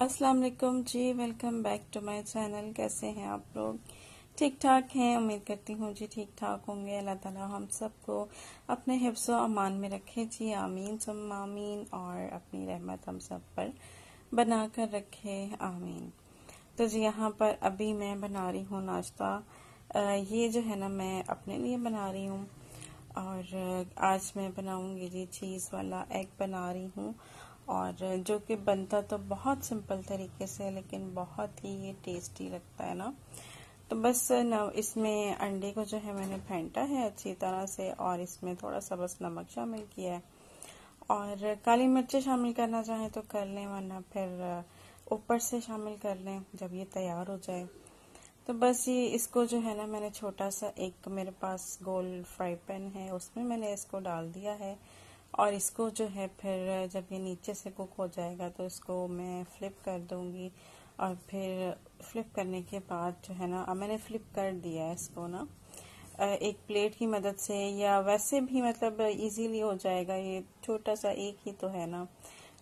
अस्सलाम जी welcome back to my channel कैसे हैं आप लोग? ठीक ठाक हैं। उम्मीद करती हूँ जी ठीक ठाक होंगे। अल्लाह ताला हम सबको अपने हिफ्स अमान में रखे। जी आमीन सुम आमीन और अपनी रहमत हम सब पर बना कर रखे। आमीन। तो जी यहाँ पर अभी मैं बना रही हूँ नाश्ता। ये जो है ना मैं अपने लिए बना रही हूँ। और आज मैं बनाऊँगी जी चीज़ वाला एग बना रही हूँ। और जो कि बनता तो बहुत सिंपल तरीके से, लेकिन बहुत ही ये टेस्टी लगता है ना। तो बस न, इसमें अंडे को जो है मैंने फेंटा है अच्छी तरह से और इसमें थोड़ा सा बस नमक शामिल किया है। और काली मिर्चें शामिल करना चाहें तो कर लें, वरना फिर ऊपर से शामिल कर लें जब ये तैयार हो जाए। तो बस ये इसको जो है ना, मैंने छोटा सा एक मेरे पास गोल फ्राई पैन है, उसमें मैंने इसको डाल दिया है। और इसको जो है फिर जब ये नीचे से कुक हो जाएगा तो इसको मैं फ्लिप कर दूँगी। और फिर फ्लिप करने के बाद जो है ना, अब मैंने फ्लिप कर दिया है इसको ना। एक प्लेट की मदद से, या वैसे भी मतलब इजीली हो जाएगा, ये छोटा सा एक ही तो है ना।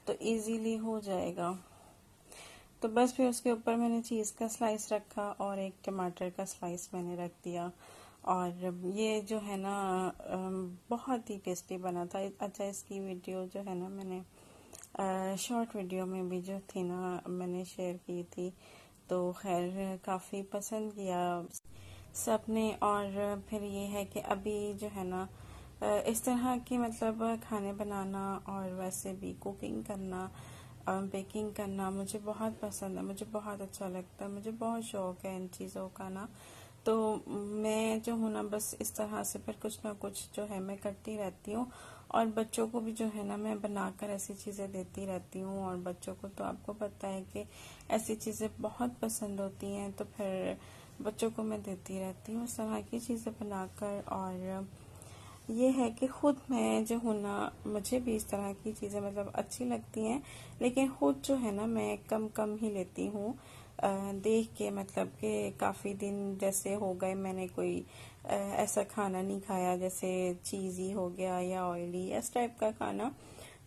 तो इजीली हो जाएगा। तो बस फिर उसके ऊपर मैंने चीज़ का स्लाइस रखा और एक टमाटर का स्लाइस मैंने रख दिया। और ये जो है ना बहुत ही टेस्टी बना था। अच्छा इसकी वीडियो जो है ना मैंने शॉर्ट वीडियो में भी जो थी ना, मैंने शेयर की थी। तो खैर, काफ़ी पसंद किया सबने। और फिर ये है कि अभी जो है ना इस तरह की मतलब खाने बनाना और वैसे भी कुकिंग करना बेकिंग करना मुझे बहुत पसंद है। मुझे बहुत अच्छा लगता है। मुझे बहुत शौक है इन चीज़ों का ना। तो मैं जो हूँ ना, बस इस तरह से फिर कुछ ना कुछ जो है मैं करती रहती हूँ। और बच्चों को भी जो है ना मैं बनाकर ऐसी चीज़ें देती रहती हूँ और बच्चों को तो आपको पता है कि ऐसी चीज़ें बहुत पसंद होती हैं तो फिर बच्चों को मैं देती रहती हूँ इस तरह की चीज़ें बनाकर। और ये है कि खुद मैं जो हूँ ना, मुझे भी इस तरह की चीज़ें मतलब अच्छी लगती हैं, लेकिन खुद जो है ना मैं कम कम ही लेती हूँ। देख के मतलब कि काफ़ी दिन जैसे हो गए, मैंने कोई ऐसा खाना नहीं खाया जैसे चीज़ी हो गया या ऑयली इस टाइप का खाना।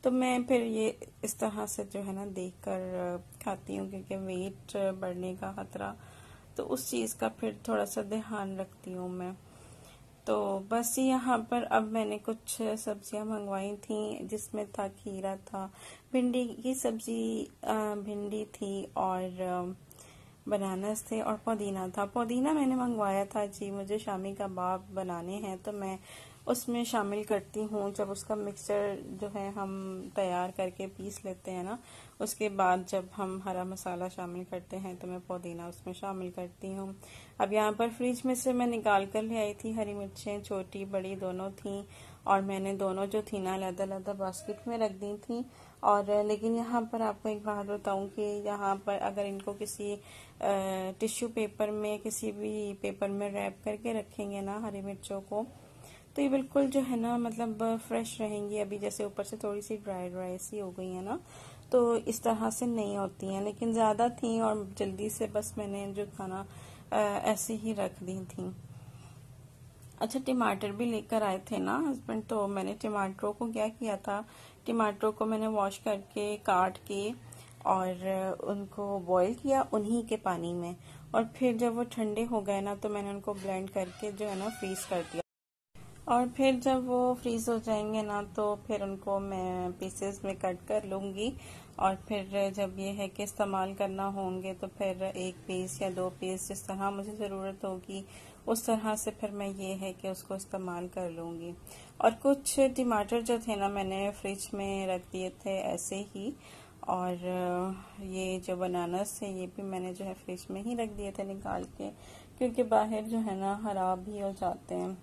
तो मैं फिर ये इस तरह से जो है ना देख कर खाती हूँ, क्योंकि वेट बढ़ने का खतरा। तो उस चीज़ का फिर थोड़ा सा ध्यान रखती हूँ मैं। तो बस यहाँ पर अब मैंने कुछ सब्ज़ियाँ मंगवाई थी, जिसमें था खीरा, था भिंडी। की सब्ज़ी भिंडी थी और बनानास थे और पुदीना था। पुदीना मैंने मंगवाया था जी, मुझे शामी कबाब बनाने हैं तो मैं उसमें शामिल करती हूँ। जब उसका मिक्सचर जो है हम तैयार करके पीस लेते हैं ना, उसके बाद जब हम हरा मसाला शामिल करते हैं तो मैं पुदीना उसमें शामिल करती हूँ। अब यहाँ पर फ्रिज में से मैं निकाल कर ले आई थी हरी मिर्चें, छोटी, बड़ी, दोनों थी और मैंने दोनों जो थी ना अलग अलग बास्केट में रख दी थी। और लेकिन यहाँ पर आपको एक बात बताऊँ कि यहाँ पर अगर इनको किसी टिश्यू पेपर में, किसी भी पेपर में रैप करके रखेंगे ना हरी मिर्चों को तो ये बिल्कुल जो है ना मतलब फ्रेश रहेंगी। अभी जैसे ऊपर से थोड़ी सी ड्राई ड्राई सी हो गई है ना तो इस तरह से नहीं होती हैं। लेकिन ज़्यादा थी और जल्दी से बस मैंने जो खाना ऐसे ही रख दी थी। अच्छा टमाटर भी लेकर आए थे ना हस्बैंड तो मैंने टमाटरों को क्या किया था, टमाटरों को मैंने वॉश करके, काट के और उनको बॉईल किया उन्हीं के पानी में। और फिर जब वो ठंडे हो गए ना तो मैंने उनको ब्लेंड करके जो है ना फ्रीज कर दिया। और फिर जब वो फ्रीज हो जाएँगे ना तो फिर उनको मैं पीसेस में कट कर लूँगी। और फिर जब ये है कि इस्तेमाल करना होंगे तो फिर एक पीस या दो पीस जिस तरह मुझे ज़रूरत होगी, उस तरह से फिर मैं ये है कि उसको इस्तेमाल कर लूँगी। और कुछ टमाटर जो थे ना, मैंने फ्रिज में रख दिए थे ऐसे ही। और ये जो बनानास थे ये भी मैंने जो है फ्रिज में ही रख दिए थे निकाल के, क्योंकि बाहर जो है ना, खराब भी हो जाते हैं।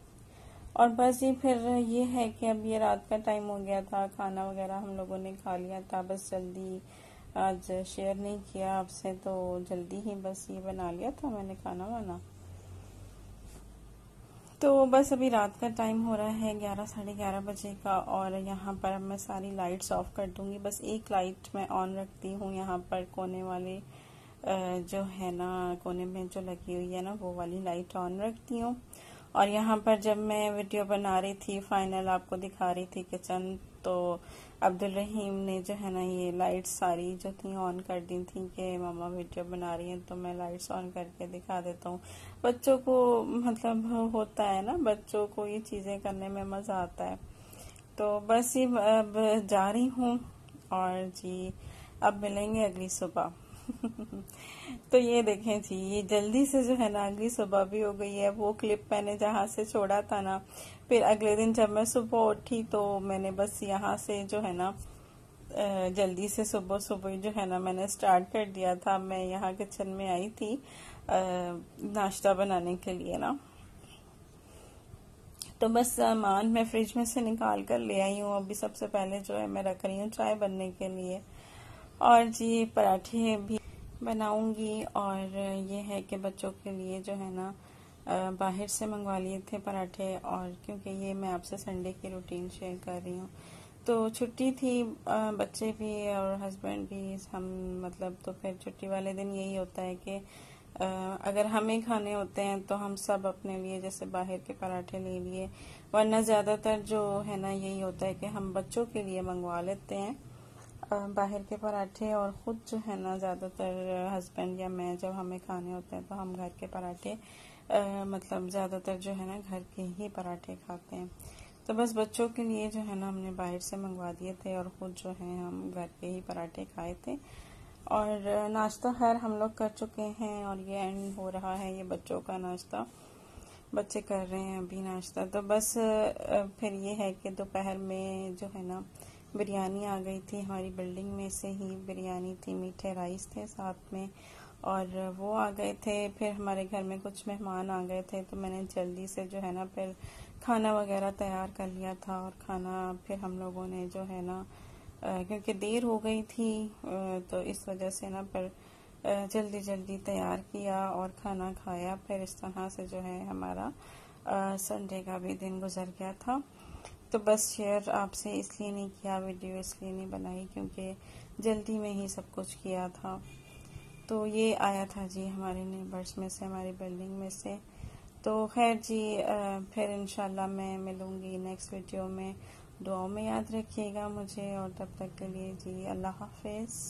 और बस ये फिर ये है कि अब ये रात का टाइम हो गया था, खाना वगैरह हम लोगों ने खा लिया था, बस जल्दी आज शेयर नहीं किया आपसे तो जल्दी ही बस ये बना लिया था मैंने खाना वाना। तो बस अभी रात का टाइम हो रहा है ग्यारह, साढ़े ग्यारह बजे का और यहाँ पर अब मैं सारी लाइट्स ऑफ़ कर दूँगी। बस एक लाइट मैं ऑन रखती हूँ, यहाँ पर कोने वाले जो है ना, कोने में जो लगी हुई है ना, वो वाली लाइट ऑन रखती हूँ। और यहाँ पर जब मैं वीडियो बना रही थी फाइनल आपको दिखा रही थी किचन तो अब्दुल रहीम ने जो है ना ये लाइट्स सारी जो थी ऑन कर दी थी कि मामा वीडियो बना रही हैं तो मैं लाइट्स ऑन करके दिखा देता हूँ। बच्चों को मतलब होता है ना, बच्चों को ये चीज़ें करने में मज़ा आता है। तो बस ये अब जा रही हूँ और जी, अब मिलेंगे अगली सुबह। तो ये देखें जी, ये जल्दी से जो है ना, अगली सुबह भी हो गई है। वो क्लिप मैंने जहाँ से छोड़ा था ना, फिर अगले दिन जब मैं सुबह उठी तो मैंने बस यहाँ से जो है ना जल्दी से सुबह सुबह जो है ना, मैंने स्टार्ट कर दिया था। मैं यहाँ किचन में आई थी नाश्ता बनाने के लिए ना। तो बस सामान मैं फ्रिज में से निकाल कर ले आई हूँ। अभी सबसे पहले जो है, मैं रख रही हूँ चाय बनने के लिए। और जी, पराठे भी बनाऊँगी और ये है कि बच्चों के लिए जो है ना बाहर से मंगवा लिए थे पराठे और क्योंकि ये मैं आपसे संडे की रूटीन शेयर कर रही हूँ। तो छुट्टी थी बच्चे भी और हस्बैंड भी, हम मतलब तो फिर छुट्टी वाले दिन यही होता है कि अगर हमें खाने होते हैं तो हम सब अपने लिए जैसे बाहर के पराठे ले लिए। वरना ज़्यादातर जो है ना यही होता है कि हम बच्चों के लिए मंगवा लेते हैं। बाहर के पराठे और ख़ुद जो है ना ज़्यादातर हस्बैंड या मैं जब हमें खाने होते हैं तो हम घर के पराठे मतलब ज़्यादातर जो है ना घर के ही पराठे खाते हैं। तो बस बच्चों के लिए जो है ना हमने बाहर से मंगवा दिए थे और ख़ुद जो है हम घर के ही पराठे खाए थे। और नाश्ता खैर हम लोग कर चुके हैं और ये एंड हो रहा है, ये बच्चों का नाश्ता। बच्चे कर रहे हैं अभी नाश्ता। तो बस फिर ये है कि दोपहर में जो है ना बिरयानी आ गई थी। हमारी बिल्डिंग में से ही बिरयानी थी, मीठे राइस थे साथ में और वो आ गए थे। फिर हमारे घर में कुछ मेहमान आ गए थे तो मैंने जल्दी से जो है ना फिर खाना वगैरह तैयार कर लिया था और खाना फिर हम लोगों ने जो है ना क्योंकि देर हो गई थी तो इस वजह से ना फिर जल्दी जल्दी तैयार किया और खाना खाया। फिर इस तरह से जो है हमारा संडे का भी दिन गुजर गया था। तो बस शेयर आपसे इसलिए नहीं किया, वीडियो इसलिए नहीं बनाई क्योंकि जल्दी में ही सब कुछ किया था। तो ये आया था जी हमारे नेबर्स में से, हमारी बिल्डिंग में से। तो खैर जी फिर इंशाल्लाह मैं मिलूँगी नेक्स्ट वीडियो में। दुआओं में याद रखिएगा मुझे और तब तक के लिए जी, अल्लाह हाफिज़।